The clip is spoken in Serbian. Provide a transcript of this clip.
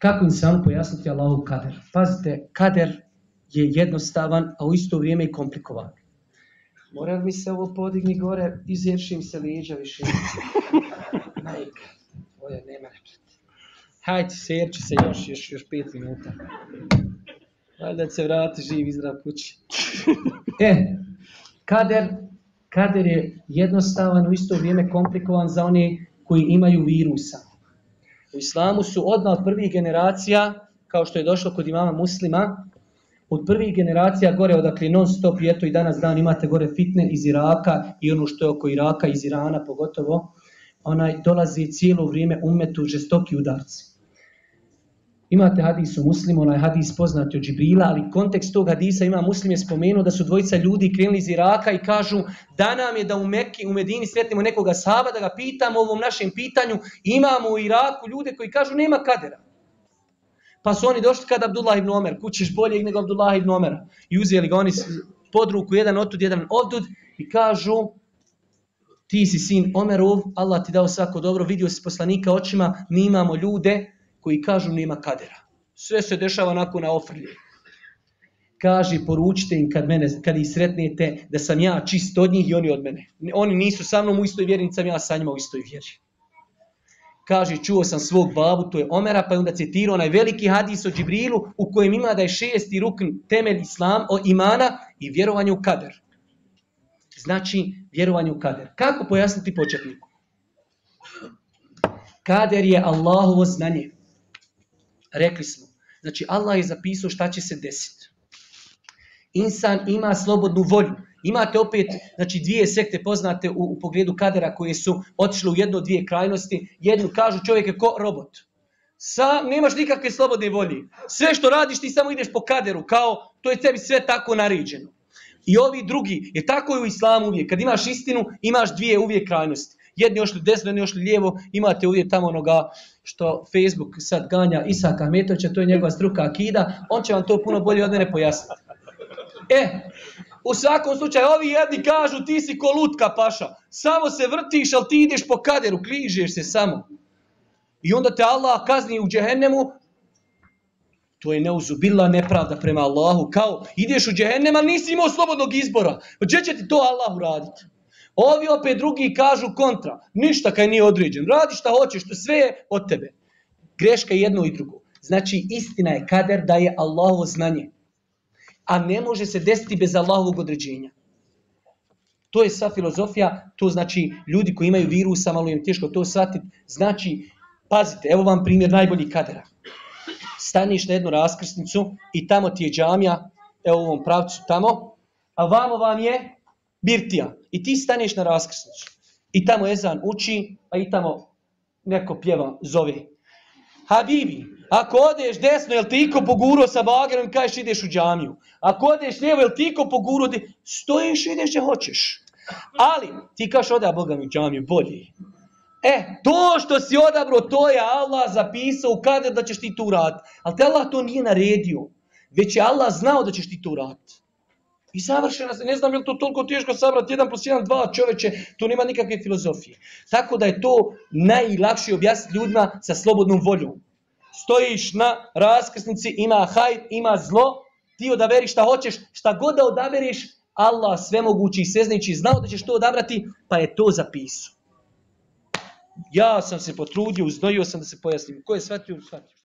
Kako insanu pojasniti Allahu kader? Pazite, kader je jednostavan, a u isto vrijeme i komplikovan. Mora mi se ovo podigni gore, izješim se lijeđa više. Majka, tvoja nema repreti. Hajde, serči se još, još, još pet minuta. Valjda će se vrati živ i zdrav kući. e, kader, kader je jednostavan, u isto vrijeme komplikovan za one koji imaju virusa. U islamu su odmah od prvih generacija, kao što je došlo kod imama muslima, od prvih generacija gore odakle non stop i eto i danas dan imate gore fitne iz Iraka i ono što je oko Iraka, iz Irana pogotovo, onaj dolazi cijelo vrijeme umetu žestoki udarci. Imate hadis u muslimu, onaj hadis poznati od Džibrila, ali kontekst tog hadisa ima muslim je spomenuo da su dvojica ljudi krenuli iz Iraka i kažu da nam je da u Mekki, u Medini sretnemo nekoga sahaba, da ga pitamo o ovom našem pitanju. Imamo u Iraku ljude koji kažu nema kadera. Pa su oni došli kad Abdullah ibn Omer, kućiš boljeg nego Abdullah ibn Omera. I uzeli ga oni pod ruku, jedan otud, jedan ovdud i kažu ti si sin Omerov, Allah ti dao svako dobro, vidio si poslanika očima, mi imamo ljude koji kažu nema kadera. Sve se dešava nakon na ofrlje. Kaži, poručite im kad, mene, kad ih sretnete da sam ja čist od njih i oni od mene. Oni nisu sa mnom u istoj vjeri, sam ja sa njima u istoj vjeri. Kaže, čuo sam svog babu, to je Omera, pa je onda citirao onaj veliki hadis o Džibrilu u kojem ima da je šesti rukn temelj islam o imana i vjerovanje u kader. Znači, vjerovanje u kader. Kako pojasniti početniku? Kader je Allahovo znanje. Rekli smo. Znači Allah je zapisao šta će se desiti. Insan ima slobodnu volju. Imate opet znači, dvije sekte poznate u, u pogledu kadera koje su otišle u jedno dvije krajnosti. Jednu kažu čovjek je ko robot. Sa, nemaš nikakve slobodne volje. Sve što radiš ti samo ideš po kaderu. Kao to je tebi sve tako naređeno. I ovi drugi, je tako i u islamu uvijek. Kad imaš istinu, imaš dvije uvijek krajnosti. Jedni ošli desno, jedni ošli lijevo. Imate uvijek tamo onoga što Facebook sad ganja Isaka Metovića, to je njegova struka akida, on će vam to puno bolje od mene pojasniti. E, u svakom slučaju, ovi jedni kažu ti si ko lutka paša, samo se vrtiš, ali ti ideš po kaderu, kližeš se samo. I onda te Allah kazni u džehennemu, to je neuzubila nepravda prema Allahu, kao ideš u džehennem, ali nisi imao slobodnog izbora. Gdje će ti to Allah uraditi? Ovi opet drugi kažu kontra. Ništa kaj nije određen. Radi šta hoćeš, to sve je od tebe. Greška je jedno i drugo. Znači istina je kader da je Allahovo znanje. A ne može se desiti bez Allahovog određenja. To je sva filozofija, to znači ljudi koji imaju virusa, malo im teško to shvatiti. Znači, pazite, evo vam primjer najbolji kadera. Staniš na jednu raskrsnicu i tamo ti je džamija, evo u ovom pravcu tamo, a vamo vam je birtija. I ti staneš na raskrsnicu. I tamo Ezan uči, a i tamo neko pjeva, zove. Habibi, ako odeš desno, jel ti iko poguro sa bagerom kažeš ideš u džamiju. Ako odeš lijevo, jel ti iko poguro, stojiš i ideš gdje hoćeš. Ali, ti kažeš ode, a Boga mi u džamiju, bolje. E, to što si odabro, to je Allah zapisao u kader da ćeš ti to uraditi. Ali te Allah to nije naredio. Već je Allah znao da ćeš ti to uraditi. I savršena se, ne znam je li to toliko teško sabrati jedan plus jedan, dva čoveče, to nema nikakve filozofije. Tako da je to najlakše objasniti ljudima sa slobodnom voljom. Stojiš na raskrsnici, ima hajt, ima zlo, ti odaberiš šta hoćeš, šta god da odaberiš, Allah svemogući i sveznajući znao da ćeš to odabrati, pa je to zapisao. Ja sam se potrudio, uznojio sam da se pojasnim. Ko je shvatio, shvatio.